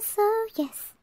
So yes.